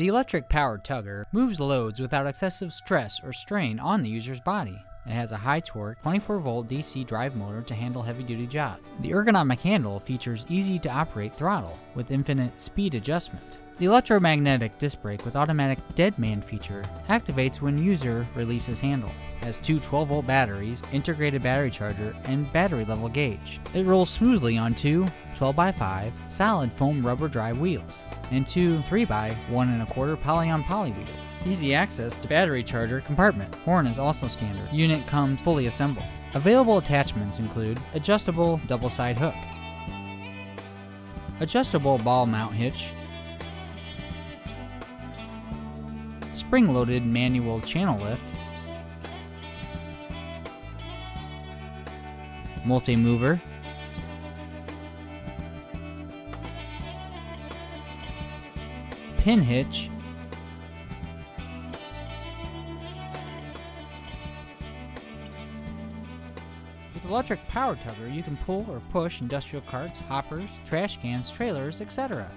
The electric powered tugger moves loads without excessive stress or strain on the user's body. It has a high torque, 24 volt DC drive motor to handle heavy duty jobs. The ergonomic handle features easy to operate throttle with infinite speed adjustment. The electromagnetic disc brake with automatic dead man feature activates when user releases handle. Has two 12 volt batteries, integrated battery charger, and battery level gauge. It rolls smoothly on two 12x5 solid foam rubber drive wheels and two 3x 1 and a quarter poly on poly wheels. Easy access to battery charger compartment. Horn is also standard. Unit comes fully assembled. Available attachments include adjustable double side hook, adjustable ball mount hitch, spring-loaded manual channel lift, multi-mover, pin hitch, With electric power tugger, you can pull or push industrial carts, hoppers, trash cans, trailers, etc.